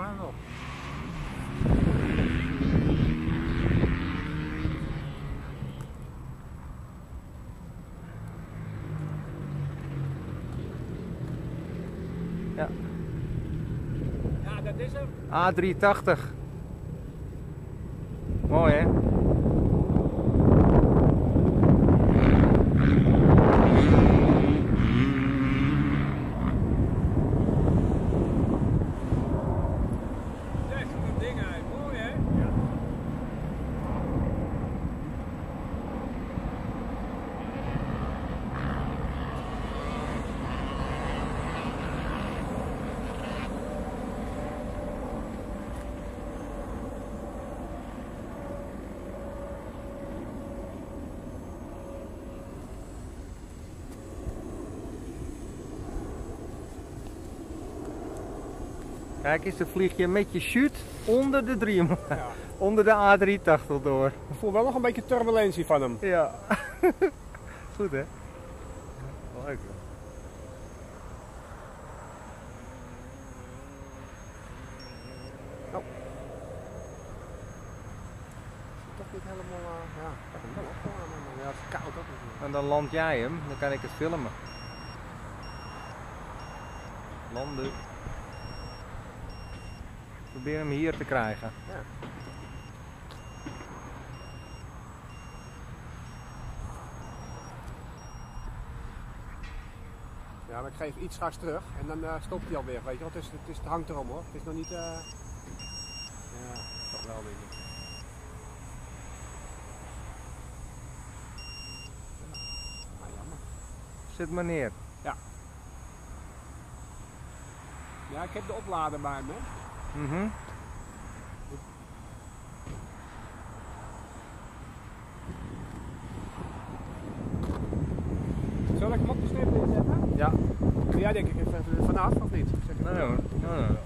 mij wel. Ja. Ja, dat is hem. A380. Mooi hè? Zeg, dat ding uit. Mooi hè? Kijk eens, dan vlieg je met je shoot onder de 3 Ja. onder de A380 door. Ik voel wel nog een beetje turbulentie van hem. Ja. Goed hè? Leuk. hoor. Toch niet helemaal, eh, ja, ik heb hem wel Ja, het is koud ook natuurlijk. En dan land jij hem, dan kan ik het filmen. Landen. Probeer hem hier te krijgen. Ja. Ja, maar ik geef iets straks terug en dan eh, stopt hij alweer, weet je wel. Het, is, het, is, het hangt erom hoor. Het is nog niet... eh Ja, toch wel denk ik. Ja, maar jammer. Zet maar neer. Ja, ik heb de oplader bij me. Mhm. Zal ik hem op de snip zetten? Ja. Ja, denk ik even vanaf of niet? Zeg Nee hoor. Nee, nee.